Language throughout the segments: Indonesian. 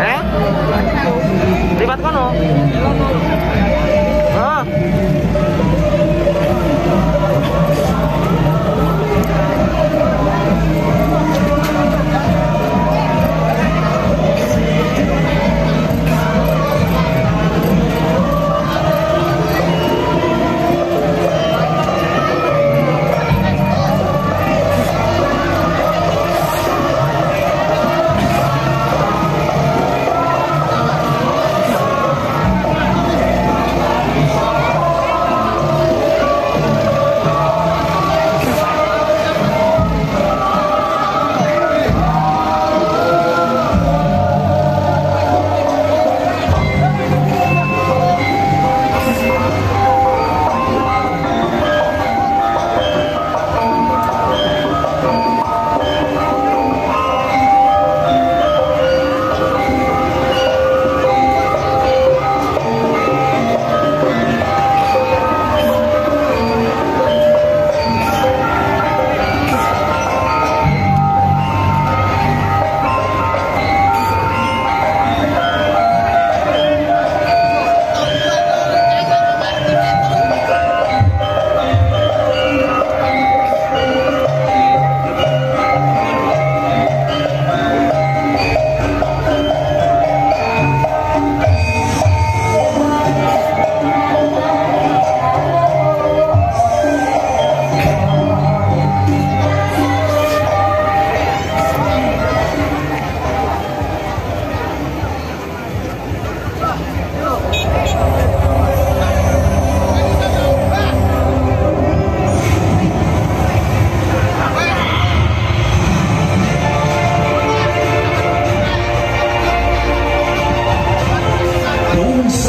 Eh? Lipat kono.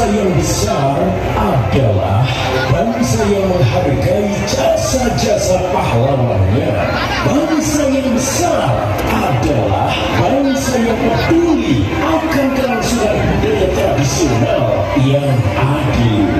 yang besar adalah bangsa yang menghargai jasa-jasa pahlawannya. Bangsa yang besar adalah bangsa yang peduli akan kelangsungan budaya tradisional yang adil.